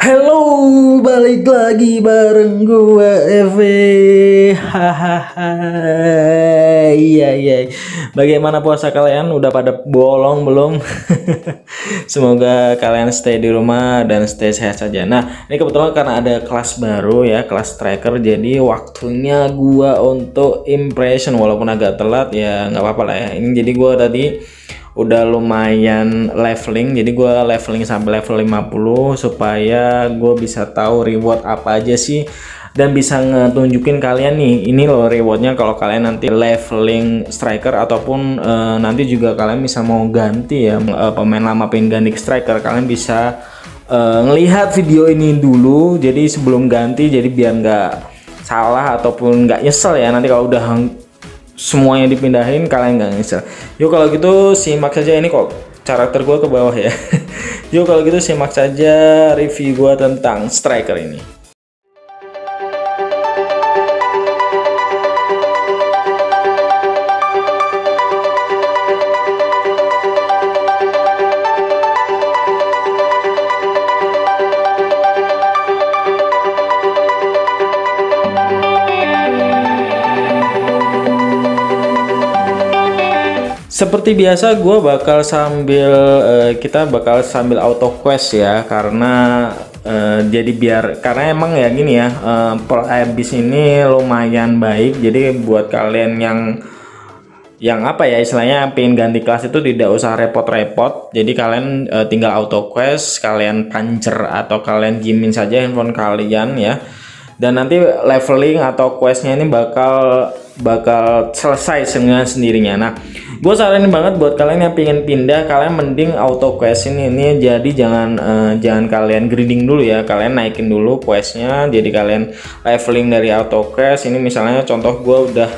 Hello, balik lagi bareng gua Eve. Hahaha. Iya iya. Bagaimana puasa kalian? Udah pada bolong belum? Semoga kalian stay di rumah dan stay sehat saja. Nah, ini kebetulan karena ada kelas baru ya, kelas tracker. Jadi waktunya gua untuk impression walaupun agak telat ya nggak apa-apa lah ya. Ini jadi gua tadi udah lumayan leveling jadi gue leveling sampai level 50 supaya gue bisa tahu reward apa aja sih dan bisa ngetunjukin kalian nih ini loh rewardnya kalau kalian nanti leveling striker ataupun uh, nanti juga kalian bisa mau ganti ya uh, pemain lama pengen ganti striker. Kalian bisa uh, ngelihat video ini dulu jadi sebelum ganti jadi biar nggak salah ataupun nggak nyesel ya nanti kalau udah semuanya dipindahin kalian nggak nyesel. Yuk kalau gitu simak saja ini kok karakter gue ke bawah ya. Yuk kalau gitu simak saja review gue tentang striker ini Seperti biasa gue bakal sambil uh, kita bakal sambil auto quest ya karena uh, jadi biar karena emang ya gini ya uh, per abis ini lumayan baik. Jadi buat kalian yang yang apa ya istilahnya pengen ganti kelas itu tidak usah repot-repot. Jadi kalian uh, tinggal auto quest kalian pancer atau kalian gimin saja handphone kalian ya dan nanti leveling atau questnya ini bakal bakal selesai dengan sendirinya. Nah gue saranin banget buat kalian yang pengen pindah kalian mending auto quest ini. Ini jadi jangan uh, jangan kalian grinding dulu ya. Kalian naikin dulu questnya. Jadi kalian leveling dari auto quest. Ini misalnya contoh gue udah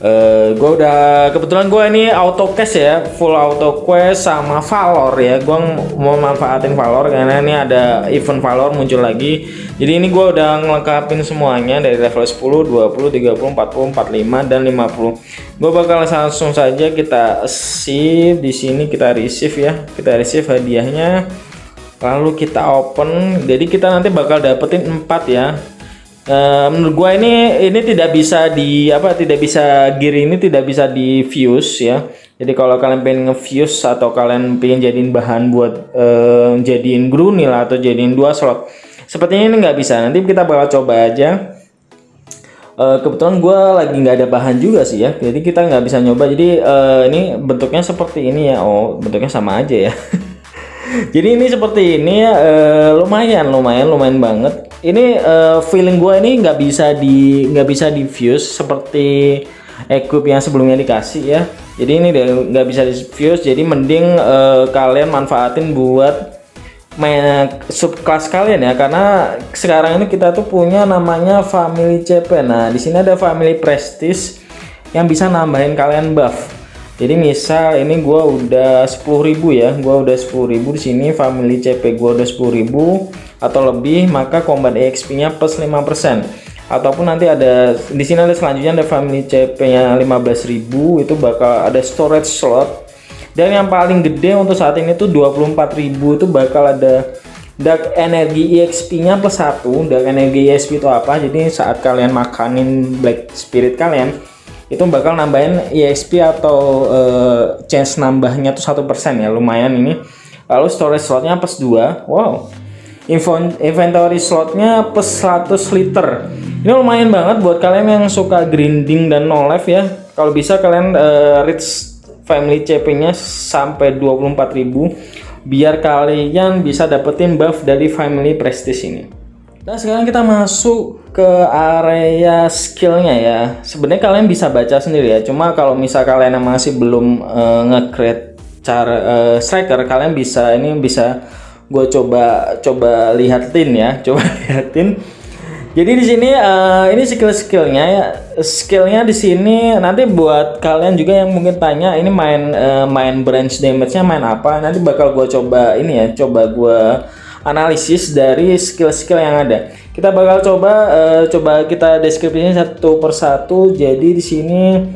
Uh, eh, gue udah kebetulan gue ini auto quest ya full auto quest sama Valor ya. Gue mau manfaatin Valor karena ini ada event Valor muncul lagi. Jadi ini gue udah ngelengkapin semuanya dari level 10 20 30 40 45 dan 50 gue bakal langsung saja kita save. Di sini kita receive ya. Kita receive hadiahnya. Lalu kita open. Jadi kita nanti bakal dapetin 4 ya Uh, menurut gue ini ini tidak bisa di apa tidak bisa gear ini tidak bisa di fuse ya. Jadi kalau kalian pengen nge-fuse atau kalian pengen jadiin bahan buat uh, jadiin grunil atau jadiin dua slot sepertinya ini nggak bisa. Nanti kita bakal coba aja. Uh, kebetulan gue lagi nggak ada bahan juga sih ya. Jadi kita nggak bisa nyoba. Jadi uh, ini bentuknya seperti ini ya. Oh bentuknya sama aja ya. Jadi ini seperti ini ya. Uh, lumayan lumayan lumayan banget ini uh, feeling gue ini nggak bisa di nggak bisa diffuse seperti equip yang sebelumnya dikasih ya. Jadi ini nggak bisa diffuse jadi mending uh, kalian manfaatin buat main subclass kalian ya. Karena sekarang ini kita tuh punya namanya family CP nah di sini ada family prestige yang bisa nambahin kalian buff. Jadi misal ini gua udah 10.000 ya. Gua udah 10.000 di sini family CP gua udah 10.000 atau lebih maka combat EXP nya plus 5% ataupun nanti ada di sini ada selanjutnya ada family CP nya 15.000 itu bakal ada storage slot. Dan yang paling gede untuk saat ini tuh 24.000 itu bakal ada dark energi EXP nya plus satu. Dark energi EXP itu apa? Jadi saat kalian makanin black spirit kalian itu bakal nambahin EXP atau uh, chance nambahnya tuh satu persen ya lumayan ini. Lalu storage slotnya plus 2 wow inventory slotnya plus 100 liter ini lumayan banget buat kalian yang suka grinding dan no life ya kalau bisa kalian uh, reach family CP nya sampai 24.000 biar kalian bisa dapetin buff dari family prestige ini Nah sekarang kita masuk ke area skillnya ya. Sebenarnya kalian bisa baca sendiri ya. Cuma kalau misal kalian masih belum uh, nge-create cara uh, striker, kalian bisa ini bisa gue coba coba lihatin ya coba lihatin. Jadi di sini uh, ini skill skillnya ya. Skillnya di sini nanti buat kalian juga yang mungkin tanya ini main uh, main branch damage-nya main apa? Nanti bakal gue coba ini ya coba gue analisis dari skill-skill yang ada. Kita bakal coba uh, coba kita deskripsinya satu persatu. Jadi di sini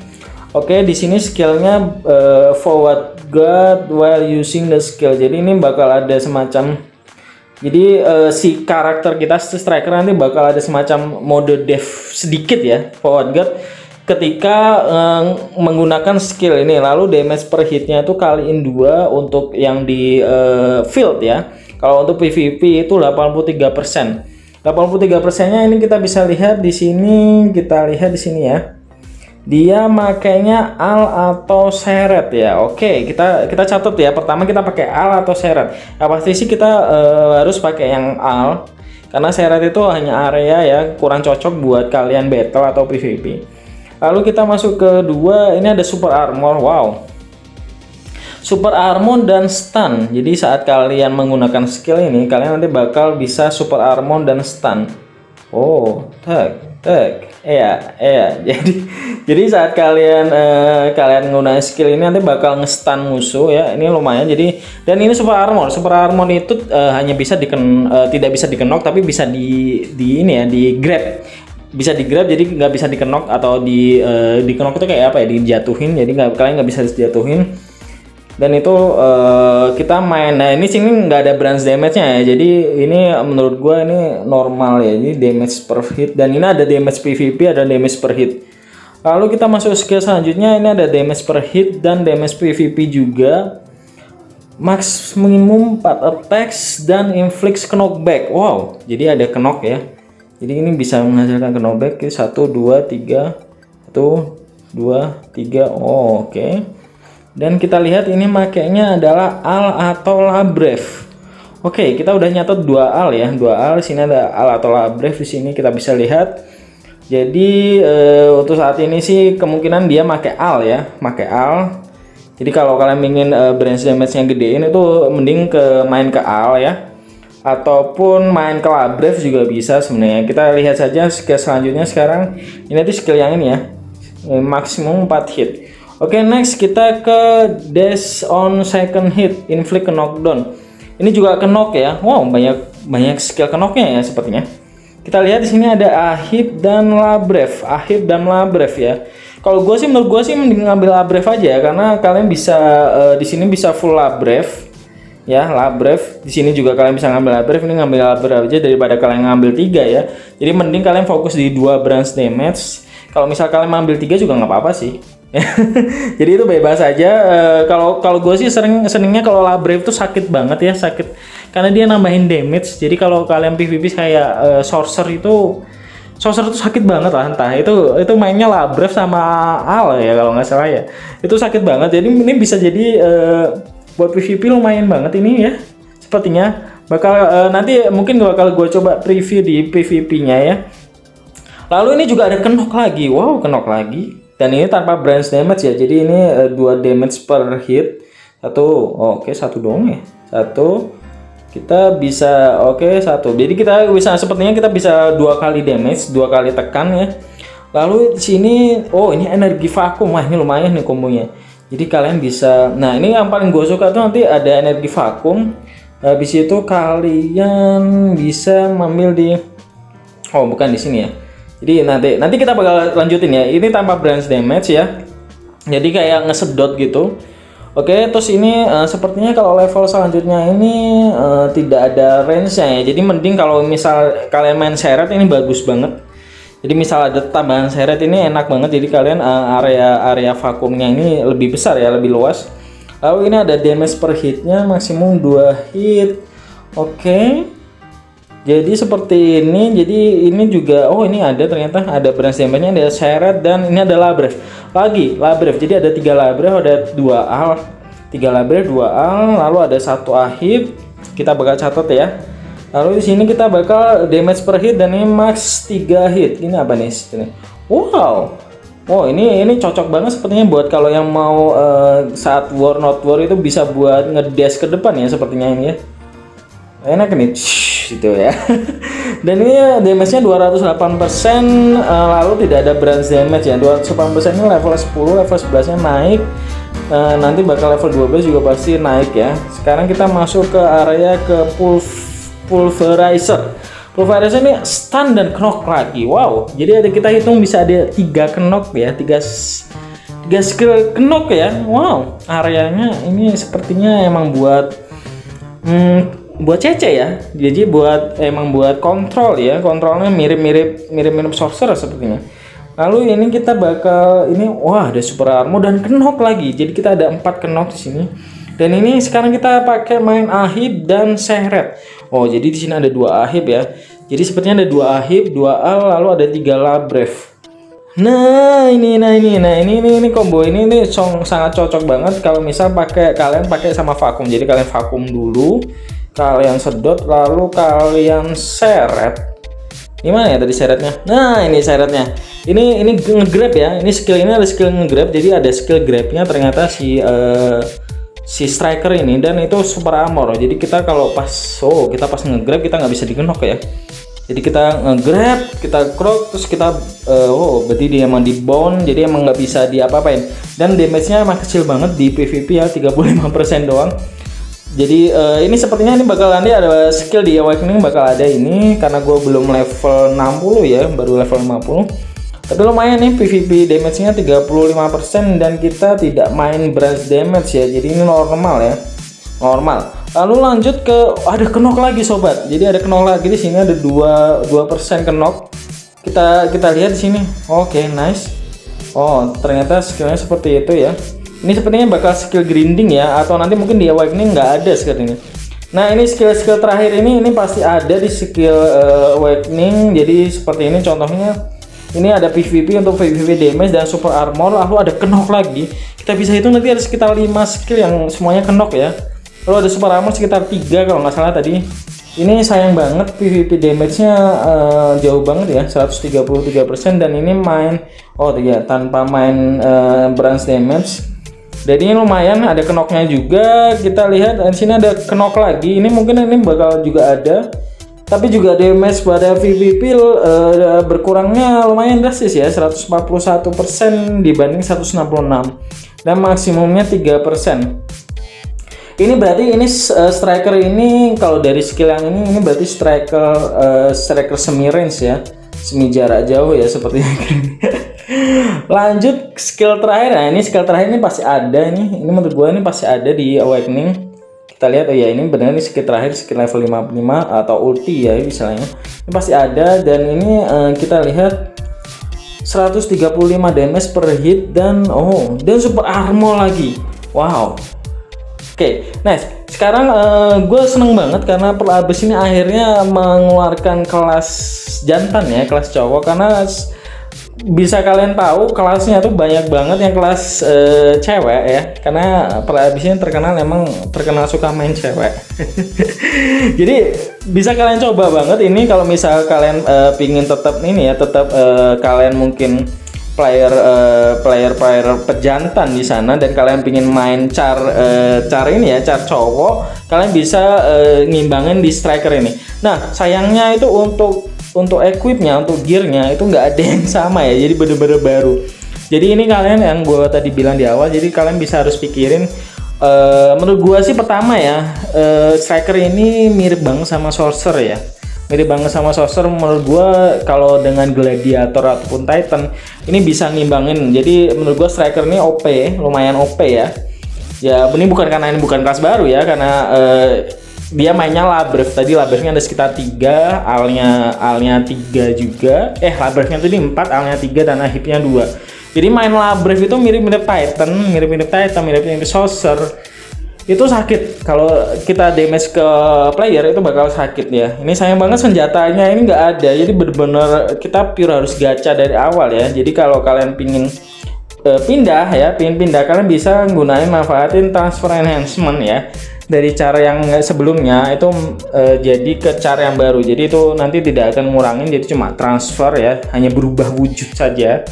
oke okay, di sini skillnya uh, forward guard while using the skill. Jadi ini bakal ada semacam jadi uh, si karakter kita si striker nanti bakal ada semacam mode def sedikit ya forward guard ketika uh, menggunakan skill ini. Lalu damage per hitnya itu kaliin dua untuk yang di uh, field ya. Kalau untuk PVP itu 83 persen. 83 persennya ini kita bisa lihat di sini kita lihat di sini ya dia makainya al atau seret ya. Oke kita kita catat ya. Pertama kita pakai al atau seret. Ya pasti sih kita uh, harus pakai yang al karena seret itu hanya area ya kurang cocok buat kalian battle atau PVP. Lalu kita masuk ke dua ini ada super armor wow. Super armor dan stun. Jadi saat kalian menggunakan skill ini kalian nanti bakal bisa super armor dan stun. Oh tag tag iya iya. Jadi jadi saat kalian uh, kalian menggunakan skill ini nanti bakal ngestan musuh ya. Ini lumayan. Jadi dan ini super armor. Super armor itu uh, hanya bisa diken uh, tidak bisa dikenok tapi bisa di di ini ya di grab. Bisa di grab jadi nggak bisa dikenok atau di uh, dikenok itu kayak apa ya? Dijatuhin. Jadi nggak kalian nggak bisa dijatuhin dan itu uh, kita main. Nah ini sini nggak ada branch damage nya ya. Jadi ini menurut gue ini normal ya. Jadi damage per hit. Dan ini ada damage PVP ada damage per hit. Lalu kita masuk skill selanjutnya. Ini ada damage per hit dan damage PVP juga. Max minimum 4 attacks dan inflict knockback wow jadi ada knock ya. Jadi ini bisa menghasilkan knockback 1 2 3 1 2 3 oh oke. okay dan kita lihat ini makainya adalah al atau labrev Oke, kita udah nyatet dua al ya, dua al. Sini ada al atau labrev di sini kita bisa lihat. Jadi uh, untuk saat ini sih kemungkinan dia pakai al ya, pakai al. Jadi kalau kalian ingin uh, branch damage-nya gedein itu mending ke main ke al ya. Ataupun main ke labrev juga bisa sebenarnya. Kita lihat saja skill selanjutnya sekarang. Ini nanti skill yang ini ya. Maksimum 4 hit. Oke, okay, next kita ke dash on second hit, inflict knockdown. Ini juga ke ya. Wow, banyak banyak skill ke ya sepertinya. Kita lihat di sini ada Ahib dan Labrev. Ahib dan Labrev ya. Kalau gue sih menurut gue sih mending ngambil Labrev aja karena kalian bisa uh, di sini bisa full Labrev ya Labrev di sini juga kalian bisa ngambil Labrev ini ngambil Labrev aja daripada kalian ngambil tiga ya jadi mending kalian fokus di dua branch damage kalau misal kalian ngambil tiga juga nggak apa-apa sih jadi itu bebas aja. Uh, kalau kalau gue sih sering senengnya kalau Labrave tuh sakit banget ya sakit. Karena dia nambahin damage. Jadi kalau kalian PvP kayak uh, sorcerer itu sorcerer itu sakit banget lah entah. Itu itu mainnya Labrave sama Al ya kalau nggak salah ya. Itu sakit banget. Jadi ini bisa jadi uh, buat PvP lumayan banget ini ya sepertinya. Bakal uh, nanti mungkin bakal gue coba preview di PvP-nya ya. Lalu ini juga ada kenok lagi. Wow kenok lagi dan ini tanpa branch damage ya jadi ini uh, dua damage per hit. Satu oke okay, satu dong ya. Satu kita bisa oke okay, satu. Jadi kita bisa sepertinya kita bisa dua kali damage dua kali tekan ya. Lalu di sini oh ini energi vakum. Wah ini lumayan nih kombonya. Jadi kalian bisa nah ini yang paling gue suka tuh nanti ada energi vakum. Habis itu kalian bisa mengambil di oh bukan di sini ya jadi nanti nanti kita bakal lanjutin ya. Ini tanpa branch damage ya. Jadi kayak ngesedot gitu. Oke, terus ini uh, sepertinya kalau level selanjutnya ini uh, tidak ada range-nya ya. Jadi mending kalau misal kalian main seret ini bagus banget. Jadi misal ada tambahan seret ini enak banget. Jadi kalian uh, area area vakumnya ini lebih besar ya, lebih luas. Lalu ini ada damage per hitnya maksimum 2 hit. Oke. Jadi seperti ini, jadi ini juga, oh ini ada ternyata ada branch damage ada seret dan ini ada labrev. Lagi labrev, jadi ada tiga labrev, ada dua al, tiga labrev, dua al, lalu ada satu ahib. Kita bakal catat ya. Lalu di sini kita bakal damage per hit dan ini max 3 hit. Ini apa nih? Ini. Wow. Oh ini ini cocok banget sepertinya buat kalau yang mau uh, saat war not war itu bisa buat ngedes ke depan ya sepertinya ini ya. Enak nih gitu ya. Dan ini damage-nya 208% uh, lalu tidak ada branch damage ya. 208% ini level 10 level 11 nya naik. Uh, nanti bakal level 12 juga pasti naik ya. Sekarang kita masuk ke area ke pulv pulverizer. Pulverizer ini stun dan knock lagi wow. Jadi ada kita hitung bisa ada tiga knock ya tiga tiga skill knock ya wow. Areanya ini sepertinya emang buat hmm, buat CC ya. Jadi buat emang buat kontrol ya. Kontrolnya mirip-mirip mirip-mirip sorcerer sepertinya. Lalu ini kita bakal ini wah ada super armor dan kenok lagi. Jadi kita ada empat kenok di sini. Dan ini sekarang kita pakai main ahib dan seret oh jadi di sini ada dua ahib ya. Jadi sepertinya ada dua ahib dua al lalu ada tiga labref Nah ini nah ini nah ini ini, ini combo. Ini ini song sangat cocok banget kalau misal pakai kalian pakai sama vakum. Jadi kalian vakum dulu kalian sedot lalu kalian seret. Gimana ya tadi seretnya? Nah ini seretnya. Ini ini ngegrab ya. Ini skill ini ada skill ngegrab. Jadi ada skill grabnya ternyata si uh, si striker ini. Dan itu super armor jadi kita kalau pas oh kita pas ngegrab kita nggak bisa digenok ya. Jadi kita nge-grab kita krok terus kita uh, oh berarti dia emang di bone. Jadi emang nggak bisa diapa-apain. Dan damage-nya emang kecil banget di PVP ya 35% doang jadi uh, ini sepertinya ini bakal nanti ada skill di awakening bakal ada ini karena gue belum level 60 ya baru level 50 tapi lumayan nih PVP damage-nya 35% dan kita tidak main branch damage ya jadi ini normal ya normal Lalu lanjut ke ada kenok lagi sobat. Jadi ada kenok lagi di sini ada dua dua persen kenok. Kita kita lihat di sini. Oke, okay, nice. Oh, ternyata skillnya seperti itu ya. Ini sepertinya bakal skill grinding ya atau nanti mungkin di awakening nggak ada skill ini. Nah, ini skill-skill terakhir ini ini pasti ada di skill uh, awakening. Jadi seperti ini contohnya ini ada PVP untuk PVP damage dan super armor lalu ada kenok lagi. Kita bisa hitung nanti ada sekitar 5 skill yang semuanya kenok ya. Kalau ada super armor sekitar 3 kalau nggak salah tadi. Ini sayang banget PVP damage-nya uh, jauh banget ya, 133% dan ini main oh iya tanpa main uh, branch damage. Jadi ini lumayan ada kenoknya juga. Kita lihat di sini ada kenok lagi. Ini mungkin ini bakal juga ada. Tapi juga damage pada PVP uh, eh, berkurangnya lumayan drastis ya, 141% dibanding 166 dan maksimumnya 3% ini berarti ini uh, striker ini kalau dari skill yang ini ini berarti striker uh, striker semi range ya semi jarak jauh ya sepertinya lanjut skill terakhir. Nah ini skill terakhir ini pasti ada nih. Ini menurut gue ini pasti ada di awakening. Kita lihat oh ya ini benar ini skill terakhir skill level 55 atau ulti ya misalnya. Ini pasti ada dan ini uh, kita lihat 135 damage per hit dan oh dan super armor lagi. Wow. Oke, okay, nice. Sekarang uh, gue seneng banget karena Perlabes ini akhirnya mengeluarkan kelas jantan ya, kelas cowok. Karena bisa kalian tahu kelasnya tuh banyak banget yang kelas uh, cewek ya. Karena Perlabes ini terkenal emang terkenal suka main cewek. Jadi bisa kalian coba banget ini kalau misal kalian uh, pingin tetap ini ya tetap uh, kalian mungkin player uh, player player pejantan di sana dan kalian pingin main car uh, car ini ya car cowok kalian bisa uh, ngimbangin di striker ini. Nah sayangnya itu untuk untuk equipnya untuk gearnya itu nggak ada yang sama ya jadi bener-bener baru. Jadi ini kalian yang gue tadi bilang di awal jadi kalian bisa harus pikirin uh, menurut gue sih pertama ya uh, striker ini mirip banget sama sorcerer ya. Mirip banget sama Saucer menurut gua kalau dengan Gladiator ataupun Titan ini bisa ngimbangin. Jadi menurut gua striker ini OP lumayan OP ya. Ya ini bukan karena ini bukan kelas baru ya karena uh, dia mainnya Labref. Tadi Labrefnya ada sekitar tiga alnya alnya tiga juga. Eh Labrefnya tadi empat alnya tiga dan ahibnya dua. Jadi main Labref itu mirip-mirip Titan mirip-mirip Titan mirip-mirip Saucer itu sakit. Kalau kita damage ke player itu bakal sakit ya. Ini sayang banget senjatanya ini nggak ada. Jadi bener-bener kita pure harus gacha dari awal ya. Jadi kalau kalian pingin uh, pindah ya pingin pindah kalian bisa gunain manfaatin transfer enhancement ya dari cara yang sebelumnya itu uh, jadi ke cara yang baru jadi itu nanti tidak akan ngurangin jadi cuma transfer ya hanya berubah wujud saja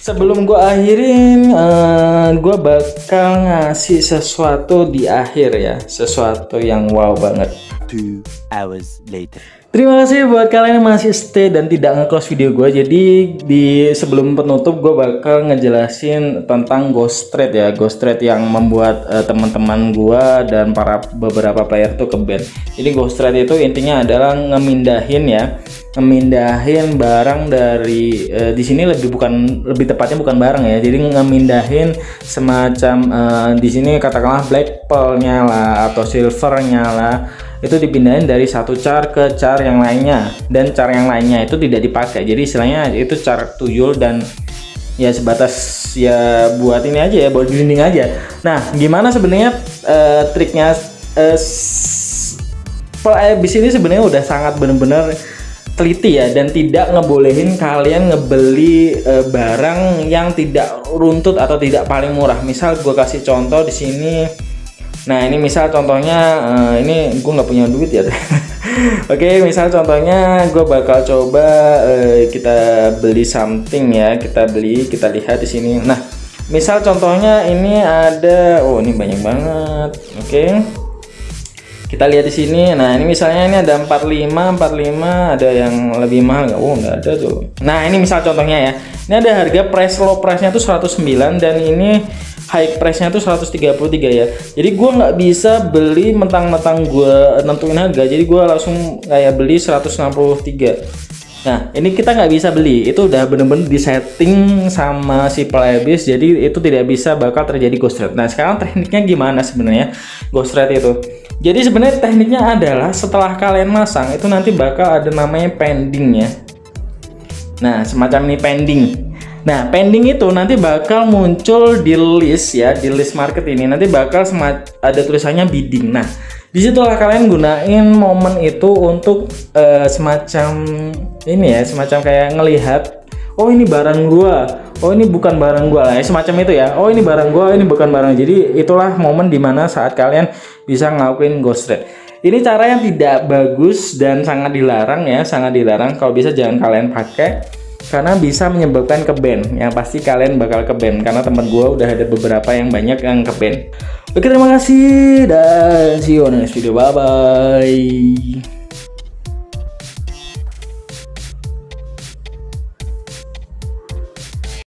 Sebelum gue akhirin, uh, eh, gue bakal ngasih sesuatu di akhir ya, sesuatu yang wow banget. Two hours later. Terima kasih buat kalian yang masih stay dan tidak nge-close video gue. Jadi di sebelum penutup gue bakal ngejelasin tentang Ghost Trade ya. Ghost Trade yang membuat uh, teman-teman gue dan para beberapa player tuh ke band. Jadi Ghost Trade itu intinya adalah ngemindahin ya, ngemindahin barang dari uh, di sini lebih bukan lebih tepatnya bukan barang ya. Jadi ngemindahin semacam uh, di sini katakanlah black pearl-nya lah atau silver-nya lah itu dipindahin dari satu char ke char yang lainnya dan char yang lainnya itu tidak dipakai jadi istilahnya itu char tuyul dan ya sebatas ya buat ini aja ya buat grinding aja nah gimana sebenarnya uh, triknya uh, bis ini sebenarnya udah sangat benar-benar teliti ya dan tidak ngebolehin kalian ngebeli e, barang yang tidak runtut atau tidak paling murah. Misal gue kasih contoh di sini. Nah ini misal contohnya e, ini gue nggak punya duit ya. Oke, misal contohnya gue bakal coba e, kita beli something ya, kita beli, kita lihat di sini. Nah, misal contohnya ini ada, oh ini banyak banget. Oke kita lihat di sini nah ini misalnya ini ada 45 45 ada yang lebih mahal nggak oh nggak ada tuh nah ini misal contohnya ya ini ada harga price low price nya tuh 109 dan ini high price nya tuh 133 ya jadi gua nggak bisa beli mentang-mentang gua nentuin harga jadi gua langsung kayak beli 163 Nah, ini kita nggak bisa beli. Itu udah bener-bener disetting sama si playbase, jadi itu tidak bisa bakal terjadi ghost rate. Nah, sekarang tekniknya gimana sebenarnya ghost rate itu? Jadi sebenarnya tekniknya adalah setelah kalian masang itu nanti bakal ada namanya pending ya. Nah, semacam ini pending. Nah, pending itu nanti bakal muncul di list ya, di list market ini. Nanti bakal ada tulisannya bidding. Nah, di situlah kalian gunain momen itu untuk uh, semacam ini ya, semacam kayak ngelihat oh ini barang gua. Oh ini bukan barang gua. Lah ya semacam itu ya. Oh ini barang gua ini bukan barang. Jadi itulah momen di mana saat kalian bisa ngelakuin ghost trade. Ini cara yang tidak bagus dan sangat dilarang ya sangat dilarang. Kalau bisa jangan kalian pakai karena bisa menyebabkan ke ban yang pasti kalian bakal ke ban karena teman gua udah ada beberapa yang banyak yang ke ban oke terima kasih. Dan see you on next video. Bye bye